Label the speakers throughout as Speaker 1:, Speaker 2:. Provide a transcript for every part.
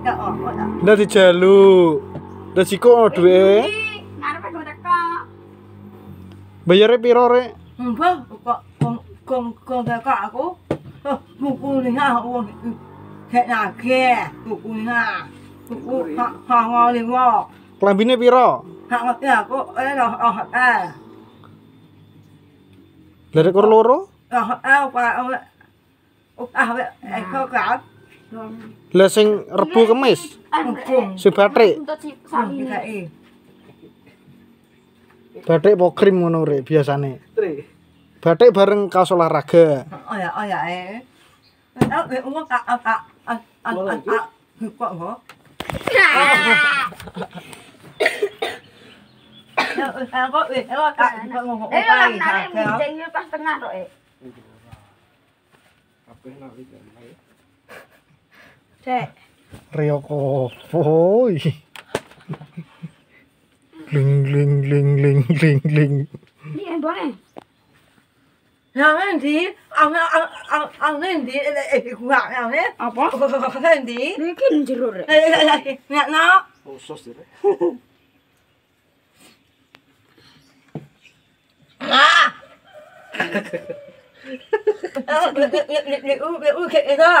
Speaker 1: Gak apa dah.
Speaker 2: Ndak dijaluk. Ndak siko duwe.
Speaker 3: Ngarepe go teko.
Speaker 2: Bayare piro rek?
Speaker 1: Mbah kok kong kong kong kakak aku. Oh, buku ni ha wong kayak nage. Buku ni ha. Buku ha ngoli wo.
Speaker 2: Klambine piro?
Speaker 1: Ngerti aku eh roh roh eh.
Speaker 2: Lah rek loro?
Speaker 1: Roh eh ah eh kok.
Speaker 2: Lah sing Rebo Kemis. Si
Speaker 1: Bathrik.
Speaker 2: Bathrik po krim ngono rek biasane. Bathrik bareng kaos olahraga.
Speaker 1: Oh ya, oh ya eh. Tau gue ngomong kok ho. Kok kok ngomong kok.
Speaker 3: Eh pas tengah kok เรี
Speaker 2: ยวโกโอ้ย
Speaker 3: ลิง
Speaker 1: ลิงลิงลิงลิงลิงนี่ไอ้บ้า
Speaker 3: เนี่
Speaker 1: ยเอา
Speaker 4: เงิ
Speaker 1: นดีเอาเอาเอา
Speaker 3: เอาเอาเงินดีเอ้ยเอ้ยกู
Speaker 4: หา
Speaker 1: เอาเนี่ยเอา
Speaker 3: ปะ
Speaker 1: เงิ
Speaker 2: นดี
Speaker 1: นี่กิ
Speaker 4: นจิ
Speaker 1: รุเลยเอ้
Speaker 4: ยเอ้
Speaker 3: ยเนี่
Speaker 2: ยเนาะโอ้สุ
Speaker 1: ดเลยมาเออเดี๋ยวเดี๋
Speaker 4: ยวเดี๋
Speaker 1: ยวเดี๋ยวเดี๋ย
Speaker 3: วเดี๋
Speaker 1: ยวเดี๋ยว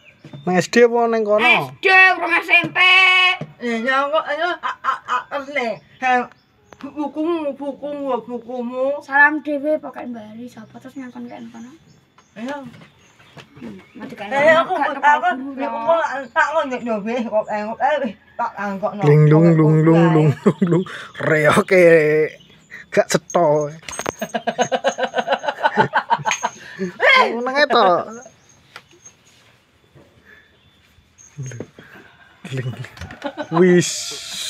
Speaker 1: Nang
Speaker 2: SD apa nang kono?
Speaker 3: SD urung SMP.
Speaker 1: Eh, ya aku ayo nek bukumu bukumu bukumu.
Speaker 3: Salam dhewe pokoke mbari sapa terus nyangkon kene kono.
Speaker 1: Ayo. Eh kok eh kok eh angkok no.
Speaker 2: Ling lung lung lung lung lung lung. Reoke gak ceto. Nang eto. Wis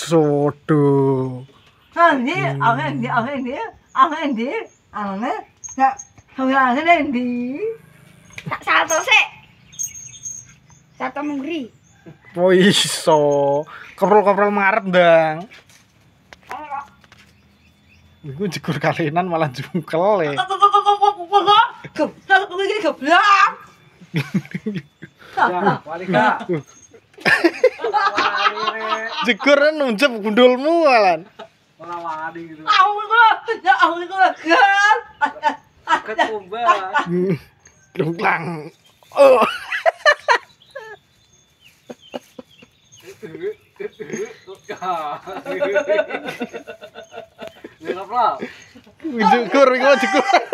Speaker 2: sodo.
Speaker 1: Nanti angin di angin di angin di angin nggak angin angin di.
Speaker 3: Tak satu sih. Satu mengri.
Speaker 2: Wis so keprol keprol marep dang. Iku jegur kalinan malah jungkel
Speaker 4: le.
Speaker 2: Jegur kan nunjuk gundulmu alan.
Speaker 4: Ora wani gitu.
Speaker 1: Aku iku, ya aku iku
Speaker 4: legar.
Speaker 2: Ketumbar. Hmm.
Speaker 4: Dunglang. Oh.
Speaker 2: Jegur, jegur.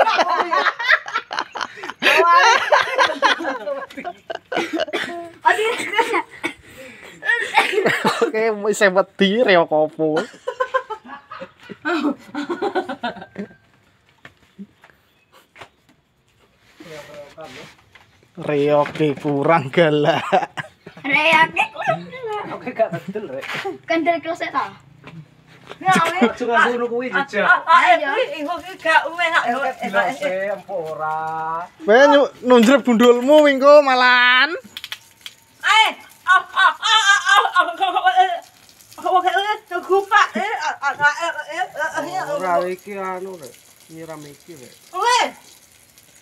Speaker 2: kayak mau saya mati reo kopo. Reoke kurang galak.
Speaker 3: Reoke kurang galak.
Speaker 4: Oke gak betul rek.
Speaker 3: Kendel kloset ta.
Speaker 1: Ya wis.
Speaker 4: Cuma ngono kuwi jejak.
Speaker 1: Ah, ah, ah, Ayo eh, iku gak
Speaker 4: eh,
Speaker 2: empora. Wes nunjrep gundulmu wingko malan.
Speaker 4: Ora oh, iki anu rek, nyiram iki rek.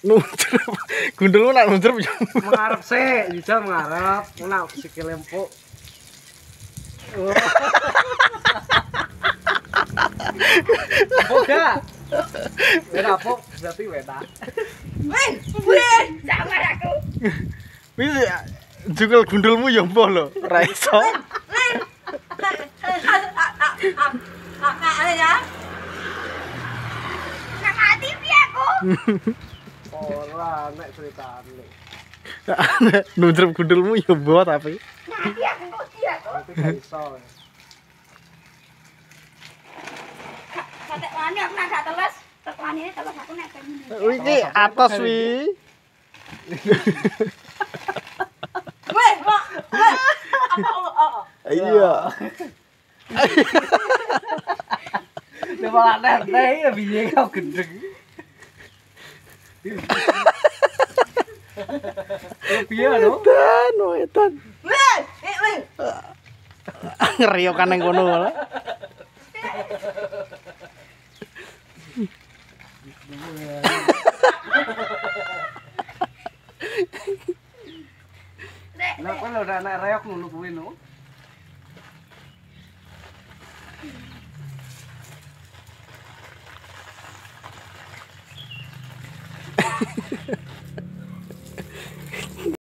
Speaker 2: Nuncrep. Gundulmu nak nuncrep yo.
Speaker 4: Mengarep sik, bisa mengarep. Mun nak sikil empuk. Oh. Oh, Oke. Wis apa? Berarti weta.
Speaker 1: Wih, wih,
Speaker 3: jangan aku.
Speaker 2: Wis jukul gundulmu yo mbah lho, ra iso.
Speaker 4: Ora nek ceritane.
Speaker 2: Nundrep gundulmu ya mbok tapi.
Speaker 3: Nah, iya iya.
Speaker 4: Berarti gak iso.
Speaker 3: Wani aku nak teles. Teles aku nek.
Speaker 2: Iki wi.
Speaker 1: Weh. Apa oh, oh.
Speaker 2: Iya.
Speaker 4: Ya kau gendeng. Piye
Speaker 1: no? Edan, edan.
Speaker 2: Ngeriokan ning kono
Speaker 3: lho.
Speaker 4: Lah kok lho anak reok ngono kuwi no?